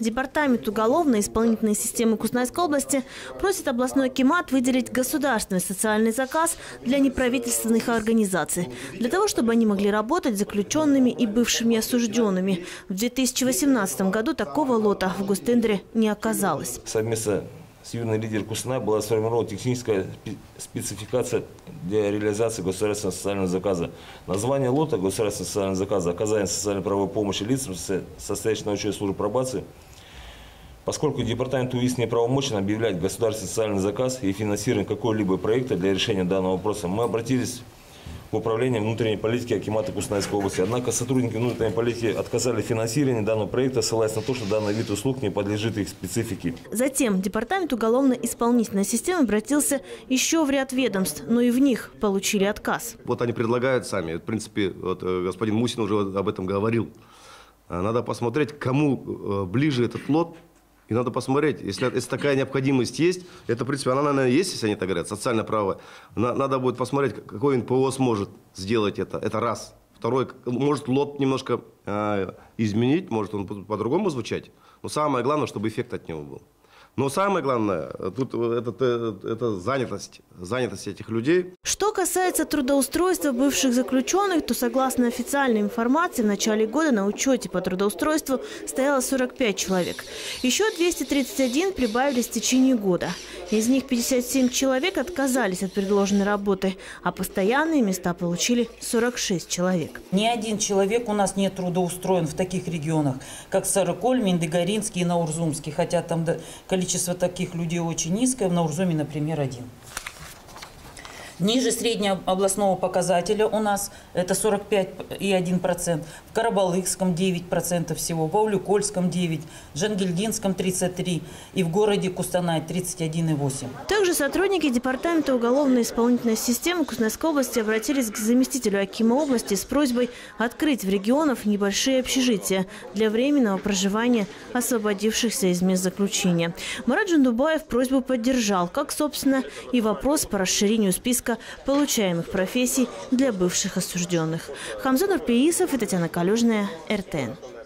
Департамент уголовной и исполнительной системы Кузнайской области просит областной Кемат выделить государственный социальный заказ для неправительственных организаций, для того, чтобы они могли работать заключенными и бывшими осужденными. В 2018 году такого лота в гостендере не оказалось. Совместно с юной лидер Кусна была сформирована техническая спе- спецификация для реализации государственного социального заказа. Название лота государственного социального заказа оказание социальной правовой помощи лицам, со- состоящим на учете службы пробации, Поскольку департаменту УИС неправомочен объявлять государственный социальный заказ и финансирование какого-либо проекта для решения данного вопроса, мы обратились в Управление внутренней политики Акимата Кустанайской области. Однако сотрудники внутренней политики отказали в финансировании данного проекта, ссылаясь на то, что данный вид услуг не подлежит их специфике. Затем Департамент уголовно-исполнительной системы обратился еще в ряд ведомств, но и в них получили отказ. Вот они предлагают сами. В принципе, вот э, господин Мусин уже об этом говорил. А, Надо посмотреть, кому э, ближе этот лот. И надо посмотреть, если, если такая необходимость есть, это, в принципе, она, наверное, есть, если они так говорят, социальное право. На- надо будет посмотреть, какой НПО сможет сделать это. Это раз. Второй, может лот немножко э, изменить, может он по- по-другому звучать. Но самое главное, чтобы эффект от него был. Но самое главное, тут это, э, это занятость, занятость этих людей. Что касается трудоустройства бывших заключенных, то согласно официальной информации в начале года на учете по трудоустройству стояло 45 человек. Еще 231 прибавились в течение года. Из них 57 человек отказались от предложенной работы, а постоянные места получили 46 человек. Ни один человек у нас не трудоустроен в таких регионах, как Сарыколь, Миндыгоринский и Наурзумский. Хотя там количество таких людей очень низкое, в Наурзуме, например, один. Ниже среднего областного показателя у нас это 45,1%, в Карабалыкском 9% всего, в Аулюкольском 9%, в Жангельдинском 33% и в городе Кустанай 31,8%. Также сотрудники Департамента уголовно-исполнительной системы Кузнецкой области обратились к заместителю Акима области с просьбой открыть в регионах небольшие общежития для временного проживания освободившихся из мест заключения. Марат Жандубаев просьбу поддержал, как, собственно, и вопрос по расширению списка получаемых профессий для бывших осужденных. Хамзан Урпеисов и Татьяна Калюжная, РТН.